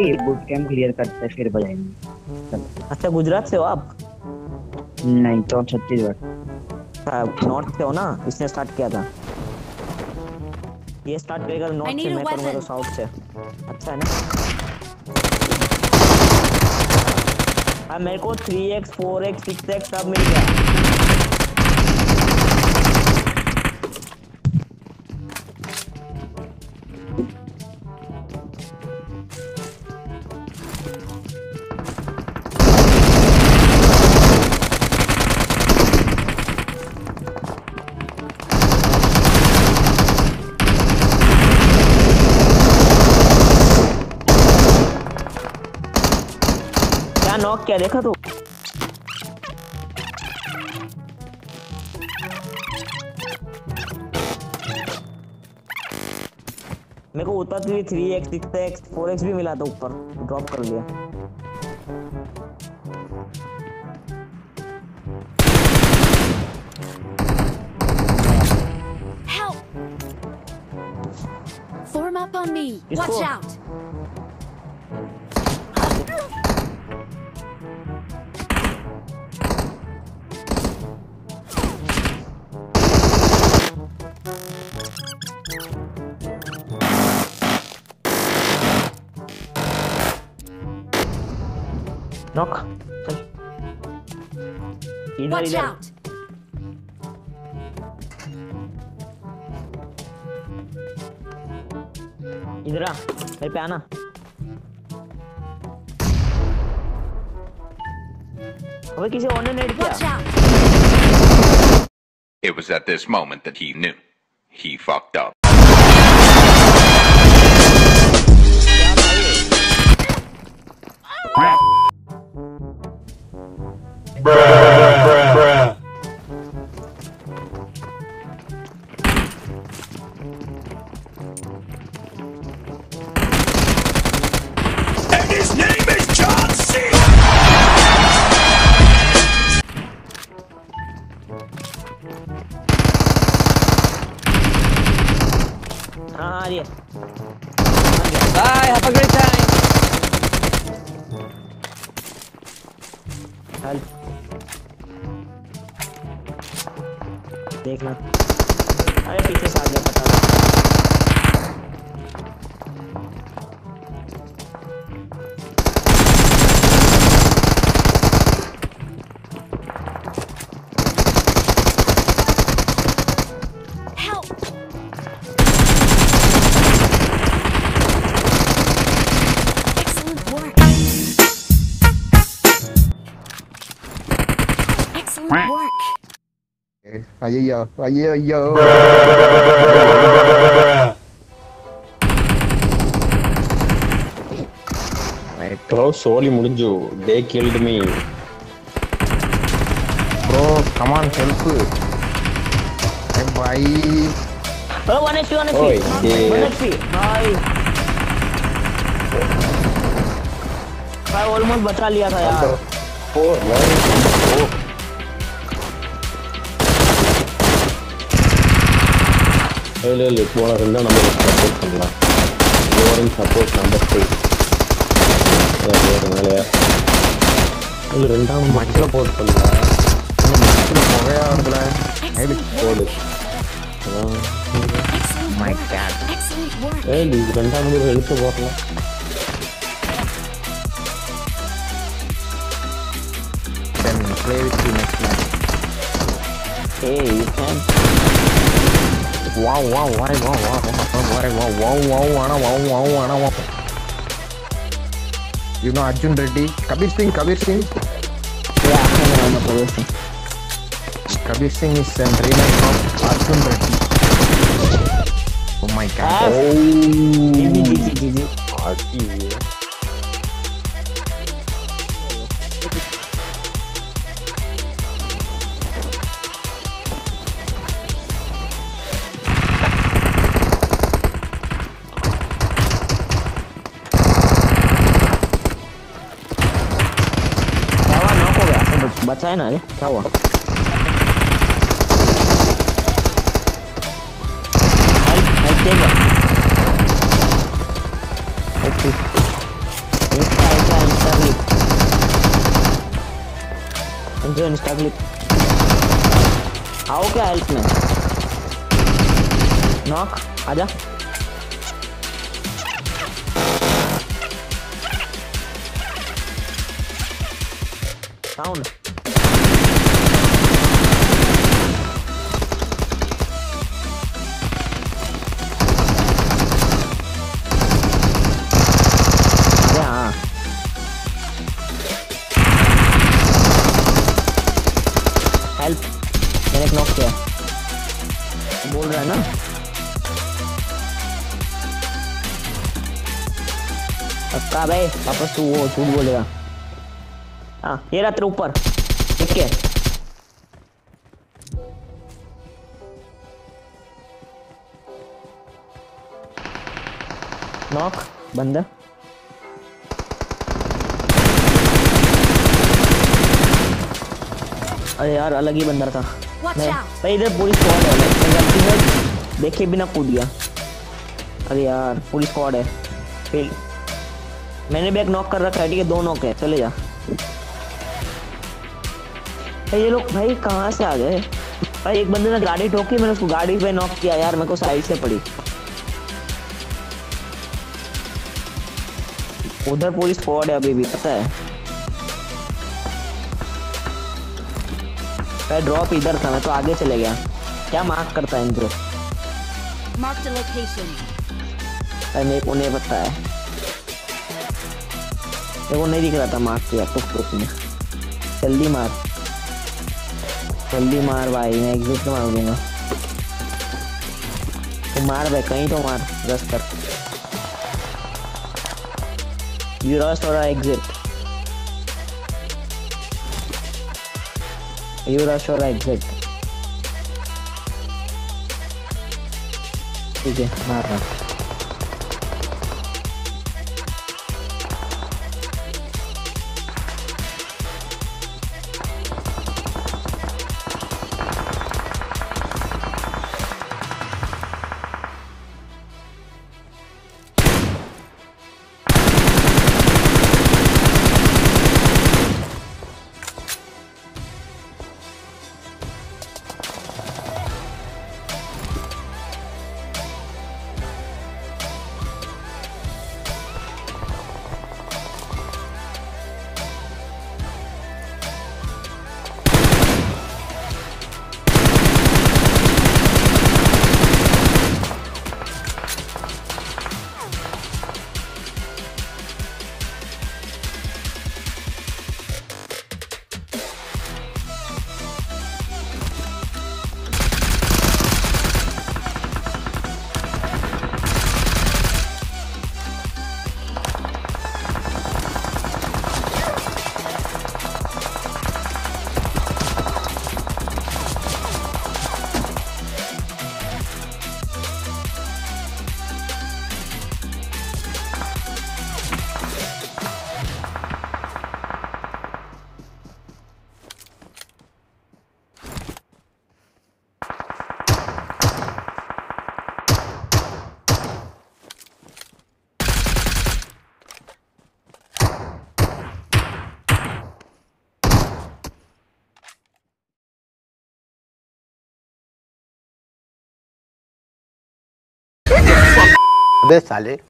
भाई boot camp clear करते हैं फिर बजाएँगे। अच्छा गुजरात से हो आप? नहीं तो छत्तीसगढ़। नॉर्थ से हो ना? इसने स्टार्ट किया था। ये स्टार्ट करेगा नॉर्थ से मैं करूँगा तो साउथ से। अच्छा है ना? हाँ मेरे को 3x 4x 6x सब मिल गया। क्या नॉक क्या देखा तू मेरे को उतरती हुई three X six X four X भी मिला था ऊपर ड्रॉप कर लिया Help! Form up on me. Watch out. Knock चल इधर Watch इधर out. इधर आ मेरे पे आना अबे किसी और ने नेट Watch किया out. It was at this moment that he knew. He fucked up. bruh, bruh, bruh. And his name is John C. Ah, yeah. Bye, have a great time. Help देखना। अरे पीछे से आ गया पता Excellent work. Aye, ayo, aye, yo, yo. close soli mudinju. They killed me. Bro, come on, help. Hey, bye. Bro, one HP, one HP. Oh, yeah. One HP. Bye. भाई almost बचा लिया था यार। Four, one, four. இல்லை இல்லை போன இருந்தால் நம்ம சப்போர்ட் பண்ணலாம். ஓரன் சப்போர்ட் நம்பர் த்ரீ வேலையா? இல்லை ரெண்டாம் மட்டில் போட் பண்ணலாம். மட்டில் புகையாடுதுல போடு ஏ இது ரெண்டாம் நம்பர் எடுத்து போடலாம் Then play with you next match. Hey, you can't. Wow wow wow wow wow wow wow wow you know Arjun Reddy Kabir Singh Kabir Singh yeah I know the person Kabir Singh is a remake of Arjun Reddy oh my god ah GG GG GG ಬಚಾಯನ ಕಾವ आओ क्या help में knock आजा sound. Help मैंने एक knock किया बोल रहा है ना पक्का भाई वापस तू वो झूठ बोलेगा हाँ ये रहा तेरे ऊपर ठीक है नॉक बंद अरे यार अलग ही बंदर था। भाई इधर पूरी स्क्वाड है। मैं गलती से देखे बिना कूद गया। अरे यार पूरी स्क्वाड है। फिर मैंने भी एक नॉक कर रखा है ठीक है? दो नॉक है। चले जा। भाई ये लोग भाई कहाँ से आ गए? भाई एक बंदे ने गाड़ी ठोकी मैंने उसको गाड़ी पे नॉक किया। यार मेरे को साइड से पड़ी। उधर पूरी स्क्वाड है अभी भी पता है? भाई ड्रॉप इधर था मैं तो आगे चले गया। क्या मार्क करता है इनको Marked a location. भाई मेरे को नहीं पता है। मेरे को नहीं दिख रहा था मार्क किया तो ग्रुप में जल्दी मार। जल्दी मार भाई मैं एग्जिट मार दूँगा। तो मार भाई कहीं तो मार रस कर। यू रस्ट और exit यू रश और एग्जिट ठीक है मार रहा vez sale